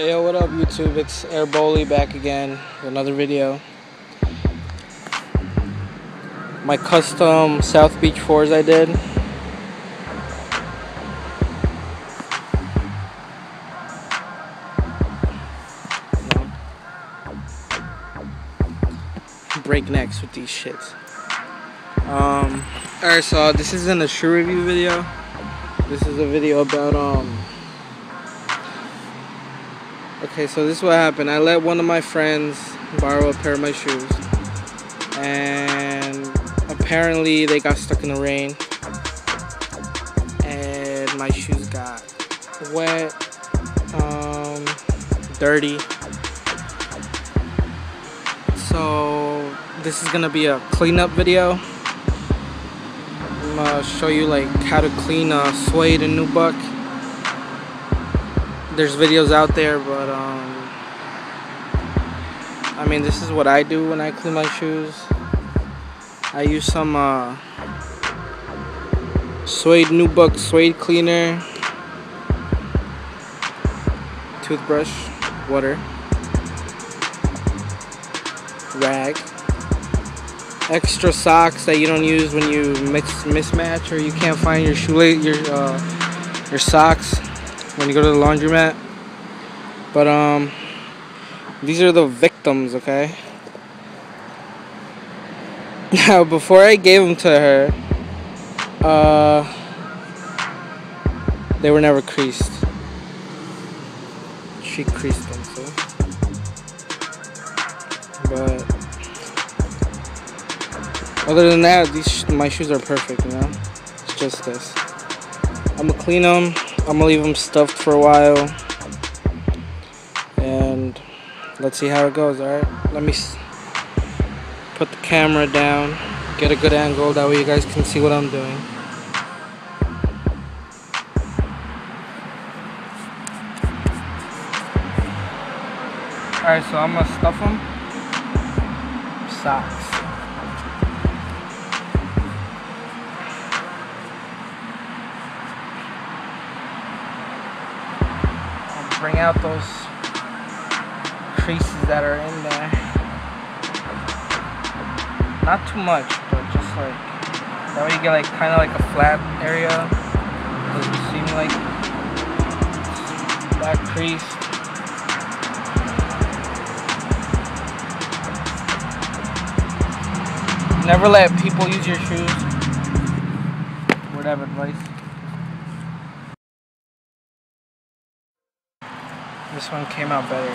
Hey yo, what up YouTube? It's Air back again with another video. My custom South Beach 4s I did. Breaknecks with these shits. Um, alright, so this isn't a shoe review video. This is a video about, um, Okay, so this is what happened. I let one of my friends borrow a pair of my shoes. And apparently they got stuck in the rain. And my shoes got wet, um, dirty. So this is gonna be a cleanup video. I'm gonna show you like how to clean a suede and nubuck there's videos out there, but um, I mean, this is what I do when I clean my shoes. I use some uh, suede nubuck suede cleaner, toothbrush, water, rag, extra socks that you don't use when you mix mismatch or you can't find your shoelace your uh, your socks when you go to the laundromat. But um, these are the victims, okay? Now, before I gave them to her, uh, they were never creased. She creased them, so. But other than that, these my shoes are perfect, you know. It's just this. I'm gonna clean them. I'm gonna leave them stuffed for a while. And let's see how it goes, alright? Let me put the camera down, get a good angle, that way you guys can see what I'm doing. Alright, so I'm gonna stuff them. Socks. Bring out those creases that are in there. Not too much, but just like that way you get like kind of like a flat area. Doesn't seem like that crease. Never let people use your shoes. Of advice. This one came out better. So.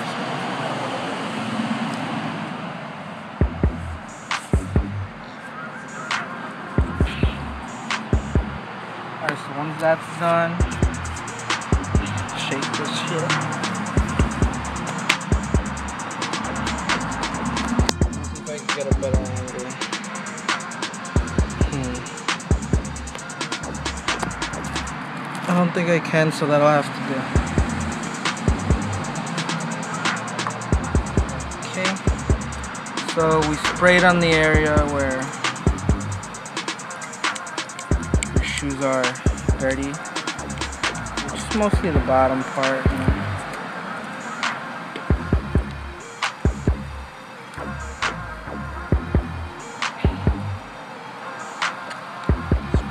Alright, so once that's done, shake this shit. Let's see if I can get a better angle. Hmm. I don't think I can, so that'll have to do. So we sprayed on the area where your shoes are dirty, which is mostly the bottom part. You know.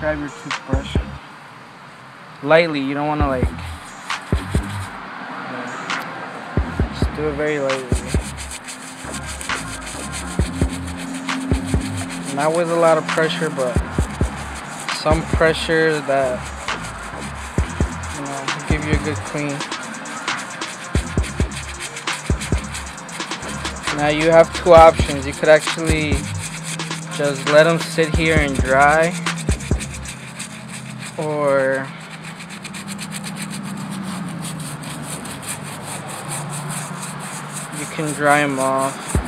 Grab your toothbrush lightly. You don't want to like. just do it very lightly. Not with a lot of pressure, but some pressure that you know give you a good clean. Now you have two options. You could actually just let them sit here and dry, or you can dry them off.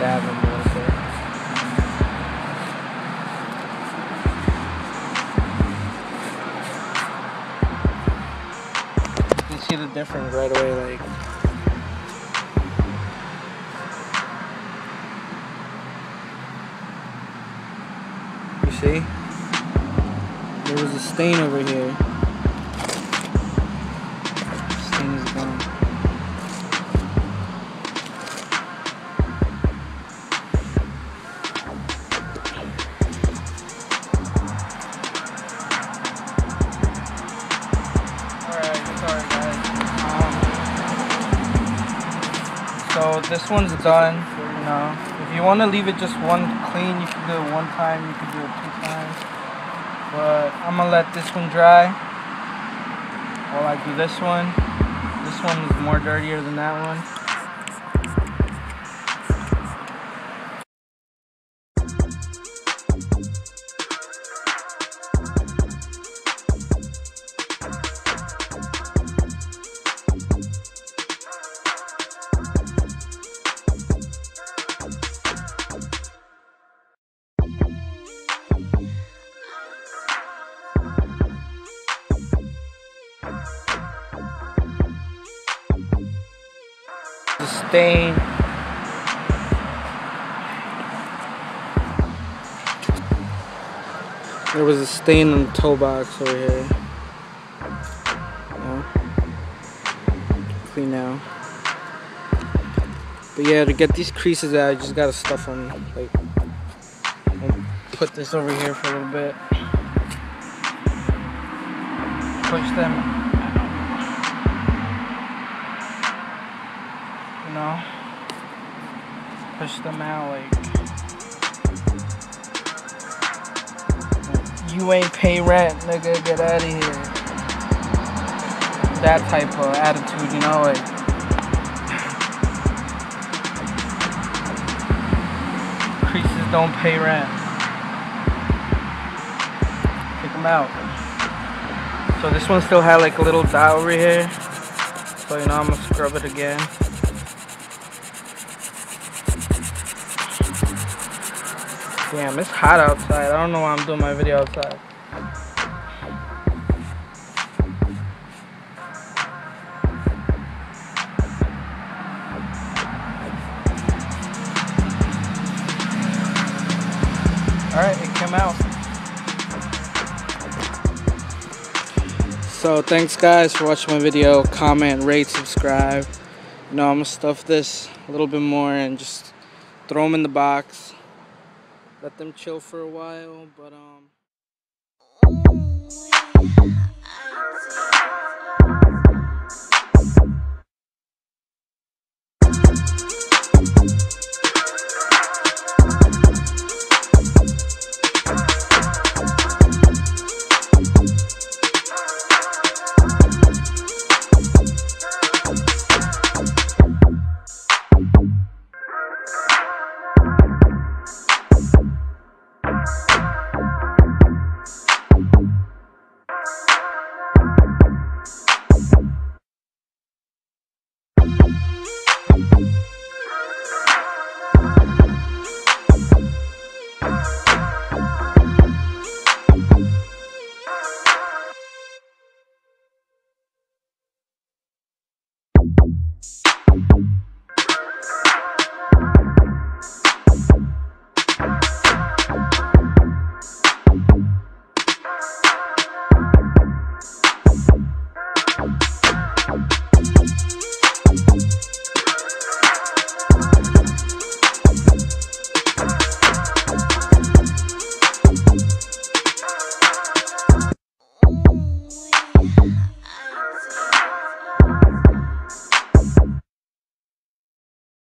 Little bit. You can see the difference right away, like. You see? There was a stain over here. This one's done, you know. If you want to leave it just one clean, you can do it one time, you can do it two times. But I'm gonna let this one dry while I do this one. This one is more dirtier than that one. The stain. There was a stain on the toe box over here. No. Clean now. But yeah, to get these creases out, I just gotta stuff them. Like, put this over here for a little bit. Push them know, push them out like you ain't pay rent, nigga, get out of here. That type of attitude, you know, like creases don't pay rent. Take them out. So this one still had like a little dot over here. So you know I'm gonna scrub it again. Damn, it's hot outside. I don't know why I'm doing my video outside. Alright, it came out. So thanks guys for watching my video. Comment, rate, subscribe. You know, I'm gonna stuff this a little bit more and just throw them in the box let them chill for a while but um Bye.